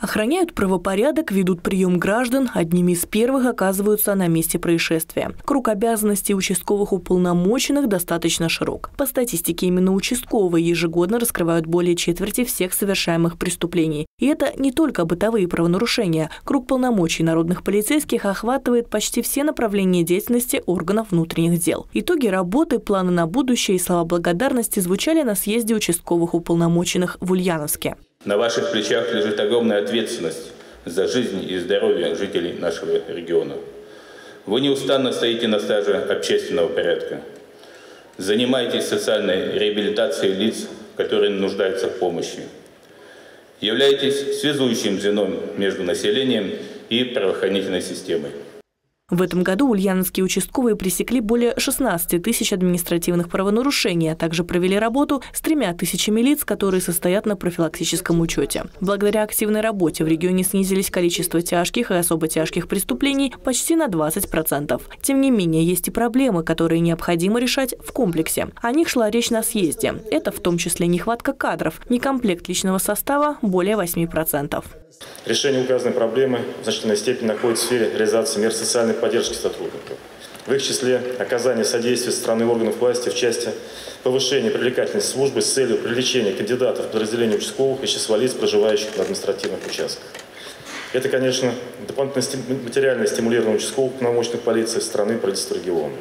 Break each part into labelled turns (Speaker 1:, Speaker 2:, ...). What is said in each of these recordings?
Speaker 1: Охраняют правопорядок, ведут прием граждан, одними из первых оказываются на месте происшествия. Круг обязанностей участковых уполномоченных достаточно широк. По статистике, именно участковые ежегодно раскрывают более четверти всех совершаемых преступлений. И это не только бытовые правонарушения. Круг полномочий народных полицейских охватывает почти все направления деятельности органов внутренних дел. Итоги работы, планы на будущее и слова благодарности звучали на съезде участковых уполномоченных в Ульяновске.
Speaker 2: На ваших плечах лежит огромная ответственность за жизнь и здоровье жителей нашего региона. Вы неустанно стоите на страже общественного порядка. Занимаетесь социальной реабилитацией лиц, которые нуждаются в помощи. Являетесь связующим звеном между населением и правоохранительной системой.
Speaker 1: В этом году ульяновские участковые пресекли более 16 тысяч административных правонарушений, а также провели работу с тремя тысячами лиц, которые состоят на профилактическом учете. Благодаря активной работе в регионе снизились количество тяжких и особо тяжких преступлений почти на 20%. Тем не менее, есть и проблемы, которые необходимо решать в комплексе. О них шла речь на съезде. Это в том числе нехватка кадров, некомплект личного состава более 8%.
Speaker 3: Решение указанной проблемы в значительной степени находится в сфере реализации мер социальной поддержки сотрудников. В их числе оказание содействия со стороны органов власти в части повышения привлекательности службы с целью привлечения кандидатов в подразделение участковых и числа лиц, проживающих на административных участках. Это, конечно, дополнительное материальное стимулирование участковых полномочных полиции страны правительства региона.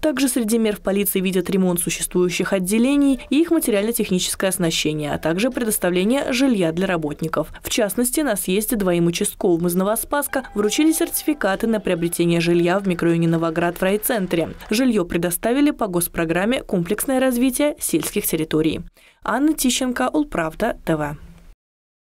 Speaker 1: Также среди мер в полиции видят ремонт существующих отделений и их материально-техническое оснащение, а также предоставление жилья для работников. В частности, на съезде двоим участковым из Новоспаска вручили сертификаты на приобретение жилья в микрорайоне Новоград в райцентре. Жилье предоставили по госпрограмме «Комплексное развитие сельских территорий». Анна Тищенко, Улправда, ТВ.